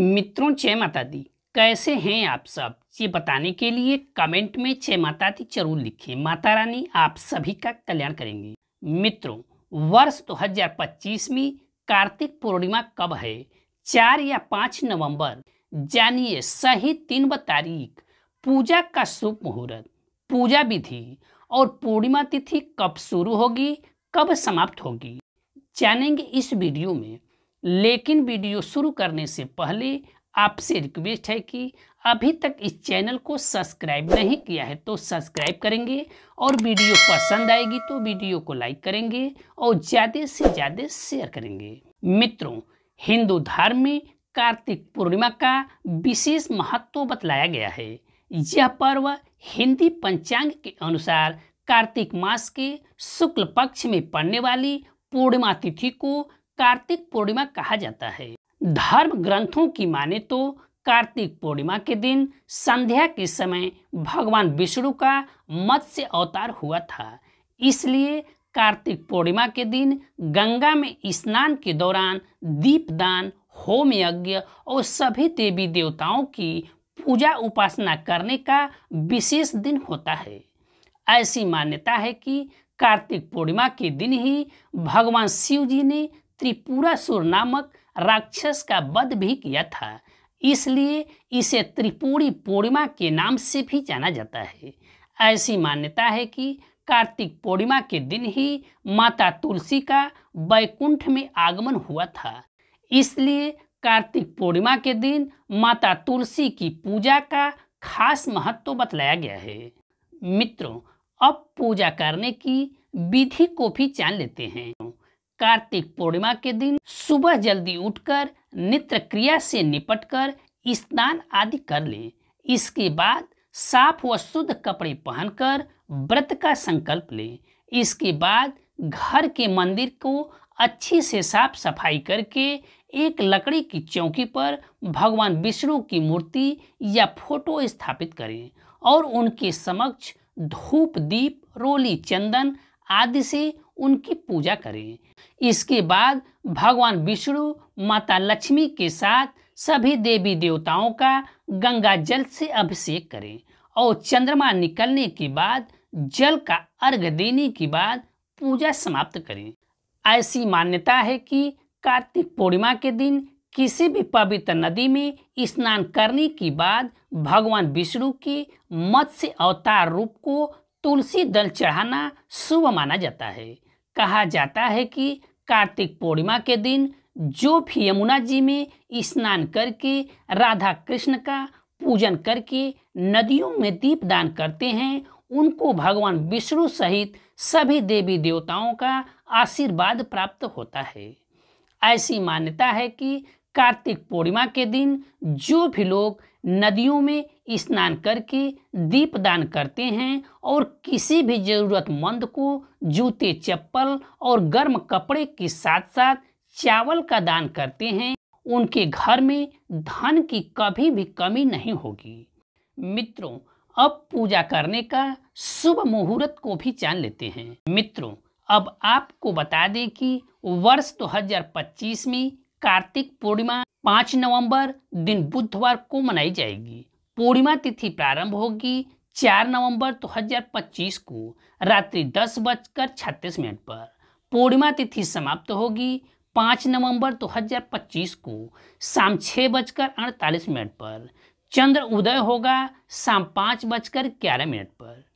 मित्रों, जय माता दी। कैसे हैं आप सब? ये बताने के लिए कमेंट में जय माता दी ज़रूर लिखें। माता रानी, आप सभी का कल्याण करेंगी। मित्रों, वर्ष 2025 में कार्तिक पूर्णिमा कब है? चार या पाँच नवंबर? जानिए, सही तीन व तारीख। पूजा का शुभ मुहूर्त, पूजा विधि और पूर्णिमा तिथि कब शुरू होगी, कब समाप्त होगी? जानेंगे इस वीडियो में। लेकिन वीडियो शुरू करने से पहले आपसे रिक्वेस्ट है कि अभी तक इस चैनल को सब्सक्राइब नहीं किया है तो सब्सक्राइब करेंगे और वीडियो पसंद आएगी तो वीडियो को लाइक करेंगे और ज़्यादा से ज़्यादा शेयर करेंगे। मित्रों, हिंदू धर्म में कार्तिक पूर्णिमा का विशेष महत्व बतलाया गया है। यह पर्व हिंदी पंचांग के अनुसार कार्तिक मास के शुक्ल पक्ष में पड़ने वाली पूर्णिमा तिथि को कार्तिक पूर्णिमा कहा जाता है। धर्म ग्रंथों की माने तो कार्तिक पूर्णिमा के दिन संध्या के समय भगवान विष्णु का मत्स्य अवतार हुआ था। इसलिए कार्तिक पूर्णिमा के दिन गंगा में स्नान के दौरान दीपदान होम यज्ञ और सभी देवी देवताओं की पूजा उपासना करने का विशेष दिन होता है। ऐसी मान्यता है कि कार्तिक पूर्णिमा के दिन ही भगवान शिव जी ने त्रिपुरासुर नामक राक्षस का वध भी किया था। इसलिए इसे त्रिपुरी पूर्णिमा के नाम से भी जाना जाता है। ऐसी मान्यता है कि कार्तिक पूर्णिमा के दिन ही माता तुलसी का बैकुंठ में आगमन हुआ था। इसलिए कार्तिक पूर्णिमा के दिन माता तुलसी की पूजा का खास महत्व बतलाया गया है। मित्रों, अब पूजा करने की विधि को भी जान लेते हैं। कार्तिक पूर्णिमा के दिन सुबह जल्दी उठकर नित्य क्रिया से निपटकर स्नान आदि कर लें। इसके बाद साफ़ व शुद्ध कपड़े पहनकर व्रत का संकल्प लें। इसके बाद घर के मंदिर को अच्छी से साफ़ सफ़ाई करके एक लकड़ी की चौकी पर भगवान विष्णु की मूर्ति या फ़ोटो स्थापित करें और उनके समक्ष धूप दीप, रोली चंदन आदि से उनकी पूजा करें। इसके बाद भगवान विष्णु माता लक्ष्मी के साथ सभी देवी देवताओं का गंगा जल से अभिषेक करें और चंद्रमा निकलने के बाद जल का अर्घ देने के बाद पूजा समाप्त करें। ऐसी मान्यता है कि कार्तिक पूर्णिमा के दिन किसी भी पवित्र नदी में स्नान करने के बाद भगवान विष्णु के मत्स्य अवतार रूप को तुलसी दल चढ़ाना शुभ माना जाता है। कहा जाता है कि कार्तिक पूर्णिमा के दिन जो भी यमुना जी में स्नान करके, राधा कृष्ण का पूजन करके नदियों में दीप दान करते हैं, उनको भगवान विष्णु सहित सभी देवी देवताओं का आशीर्वाद प्राप्त होता है। ऐसी मान्यता है कि कार्तिक पूर्णिमा के दिन जो भी लोग नदियों में स्नान करके दीप दान करते हैं और किसी भी ज़रूरतमंद को जूते, चप्पल और गर्म कपड़े के साथ साथ चावल का दान करते हैं, उनके घर में धन की कभी भी कमी नहीं होगी। मित्रों, अब पूजा करने का शुभ मुहूर्त को भी जान लेते हैं। मित्रों, अब आपको बता दें कि वर्ष 2025 में कार्तिक पूर्णिमा पाँच नवंबर दिन बुधवार को मनाई जाएगी। पूर्णिमा तिथि प्रारंभ होगी चार नवंबर 2025 को, रात्रि दस बजकर छत्तीस मिनट पर। पूर्णिमा तिथि समाप्त होगी पाँच नवंबर 2025 को, शाम छः बजकर अड़तालीस मिनट पर। चंद्र उदय होगा शाम पाँच बजकर ग्यारह मिनट पर।